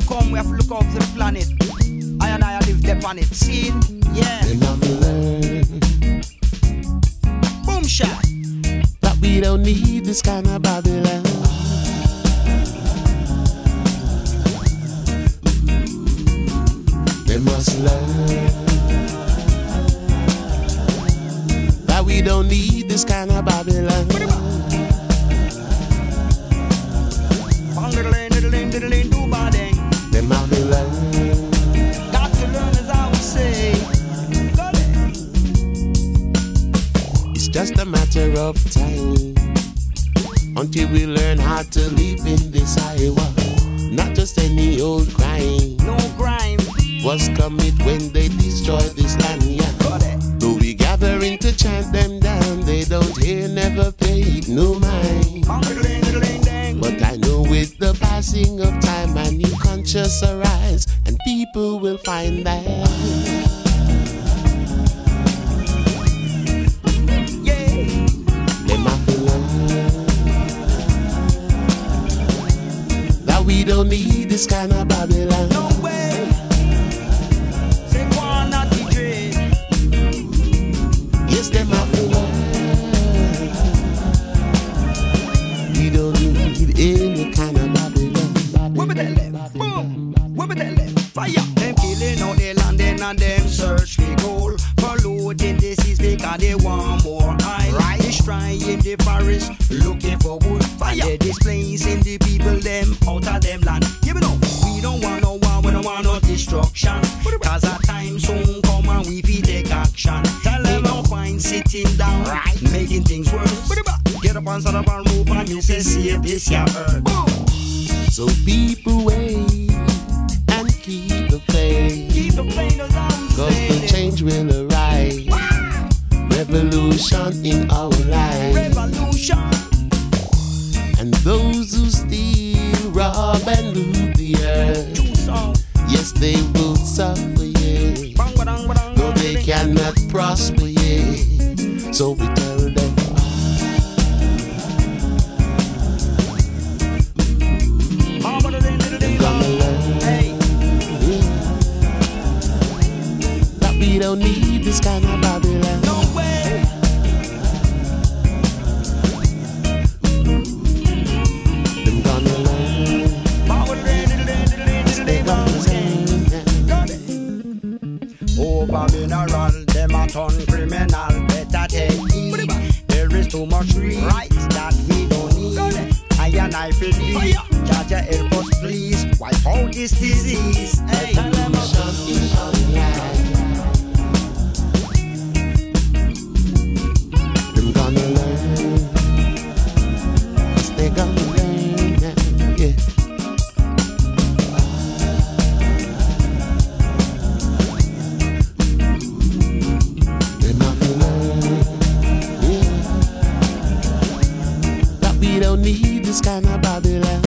soon come, we have to look out to the planet. I and I live there on it. See? Yeah. Them have learn Boom shot. that we don't need this kind of Babylon. They must learn that we don't need this kind of Babylon. Just a matter of time until we learn how to live in this Iowa. Not just any old crime No grime. was commit when they destroy this land. Yeah. Though we gathering to chant them down, they don't hear, never pay no mind. Bang diddling, diddling, dang. But I know with the passing of time, a new conscience arise, and people will find that don't need this kind of Babylon. Polluting the seas because they want more oil. Right. Destroying the forest, looking for wood. Fire. They're displacing the people them out of them land. Give it up. We don't want no war, we don't want no destruction. Cause our time soon come and we fi take action. Tell them no point sitting down, right. making things worse. Get up and stand up and move and you say save this your earth. So people wait suffer, yeah. Though they cannot prosper, yeah. So we tell Over mineral, them a turn criminal. Better take heed. There is too much right that we don't need. I and I feel. Jah Jah help us please. Wipe out this disease. Hey,